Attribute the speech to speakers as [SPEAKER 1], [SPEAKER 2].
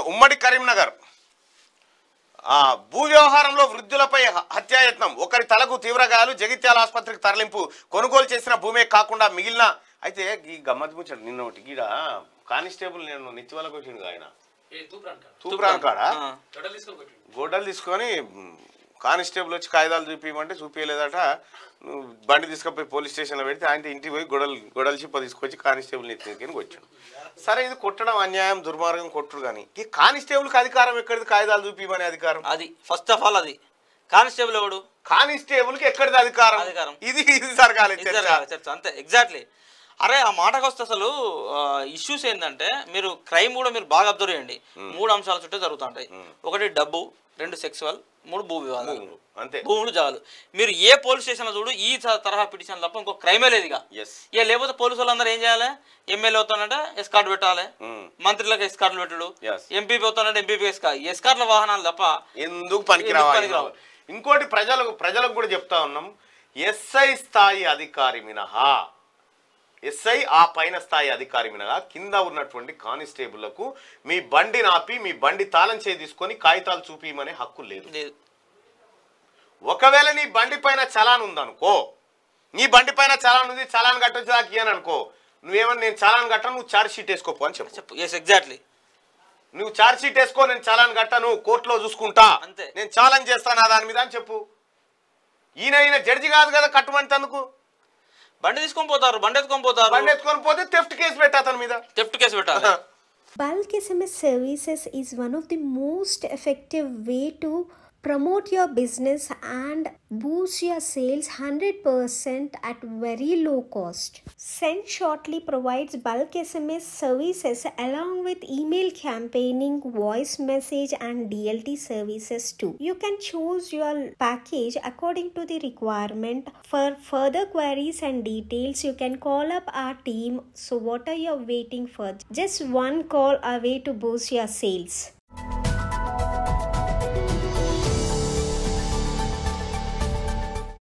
[SPEAKER 1] ఉమ్మడి కరీంనగర్. ఆ, భూ వ్యవహారంలో వృద్ధులపై హత్యాయత్నం. ఒకరి తలకు తీవ్ర గాయాలు జగిత్యాల ఆసుపత్రికి తరలింపు కొనుగోలు చేసిన భూమే కాకుండా మిగిలిన అయితే ఈ గమ్మత్ ముచ్చట నిన్న ఒకటి గీడ కానిస్టేబుల్ నేను నిత్యవల కొట్టిండు ఆయన.
[SPEAKER 2] తూప్రాన్ కాడ?
[SPEAKER 1] గొడ్డలు తీసుకొని కానిస్టేబుల్ వచ్చి కాగితాలు చూపించమంటే చూపించలేదట బండి తీసుకుపోయి పోలీస్ స్టేషన్లో పెడితే ఆయన ఇంటికి పోయి గొడవలు గొడవలు చిప్ప తీసుకొచ్చి కానిస్టేబుల్ ఎత్తుకొని కొట్టాడు సరే ఇది కొట్టడం అన్యాయం దుర్మార్గం కొట్టుడు కానీ ఈ కానిస్టేబుల్కి అధికారం ఎక్కడిది? కాగితాలు చూపించమనే అధికారం.
[SPEAKER 3] అది ఫస్ట్ ఆఫ్ ఆల్ అది. కానిస్టేబుల్ ఎవడు?
[SPEAKER 1] కానిస్టేబుల్కి ఎక్కడిది అధికారం?
[SPEAKER 3] అధికారం.
[SPEAKER 1] ఇది ఇది జరగాలి చర్చ.
[SPEAKER 3] అంతే ఎగ్జాక్ట్లీ అరే ఆ మాటకు వస్తే అసలు ఇష్యూస్ ఏంటంటే మీరు క్రైమ్ కూడా మీరు బాగా అబ్జర్వ్ చేయండి. మూడు అంశాల చుట్టూ జరుగుతుంటాయి. ఒకటి డబ్బు రెండు సెక్సువల్ మూడు భూ వివాదాలు.
[SPEAKER 1] అంతే.
[SPEAKER 3] భూములు జాగాలు. మీరు ఏ పోలీస్ స్టేషన్లో చూడు ఈ తరహా పిటిషన్ తప్ప ఇంకో క్రైమే లేదు ఇక. లేకపోతే పోలీసు వాళ్ళందరూ ఏం చేయాలి? ఎమ్మెల్యే అవుతానంటే ఎస్కార్ట్ పెట్టాలి. మంత్రులకు ఎస్కార్ట్లు పెట్టుడు. ఎంపీపీ అవుతానంటే ఎంపీపీ ఎస్కార్ ఎస్కార్ట్ల వాహనాలు తప్ప
[SPEAKER 1] ఎందుకు
[SPEAKER 3] పనికిరావు?
[SPEAKER 1] ఇంకోటి ప్రజలకు ప్రజలకు కూడా చెప్తా ఉన్నాం. ఎస్ఐ స్థాయి అధికారి మినహా ఎస్ఐ ఆ పైన స్థాయి అధికారి మినహా కింద ఉన్నటువంటి కానిస్టేబుళ్ళకు మీ బండి నాపి మీ బండి తాళం చేయి తీసుకొని కాగితాలు చూపించమనే హక్కు లేదు. ఒకవేళ నీ బండి పైన చలాన్ ఉందనుకో నీ బండి పైన చలాన్ ఉంది చలాన్ కట్టొచ్చు నాకు ఇయ్యను అనుకో నువ్వేమన్నా నేను చలాన్ కట్టను నువ్వు చార్జ్ షీట్ వేసుకోపో అని చెప్పు.
[SPEAKER 3] చెప్పు. ఎస్ ఎగ్జాక్ట్లీ
[SPEAKER 1] నువ్వు చార్జ్ షీట్ వేసుకో నేను చలాన్ కట్టను కోర్టులో చూసుకుంటా
[SPEAKER 3] అంతే.
[SPEAKER 1] నేను ఛాలెంజ్ చేస్తాను దాని మీద అని చెప్పు. ఈయన ఈయన జడ్జి కాదు కదా కట్టమంటందుకు
[SPEAKER 3] బండి తీసుకొని పోతారు బండి ఎత్తుకొని పోతారు.
[SPEAKER 1] బండి ఎత్తుకొని పోతే థెఫ్ట్ కేసు పెట్టా అతని మీద.
[SPEAKER 3] థెఫ్ట్ కేసు పెట్టాలి.
[SPEAKER 4] Bulk SMS services is one of the most effective way to promote your business and boost your sales 100% at very low cost. Send Shortly provides bulk SMS services along with email campaigning, voice message and DLT services too. You can choose your package according to the requirement. For further queries and details, you can call up our team. So what are you waiting for? Just one call away to boost your sales.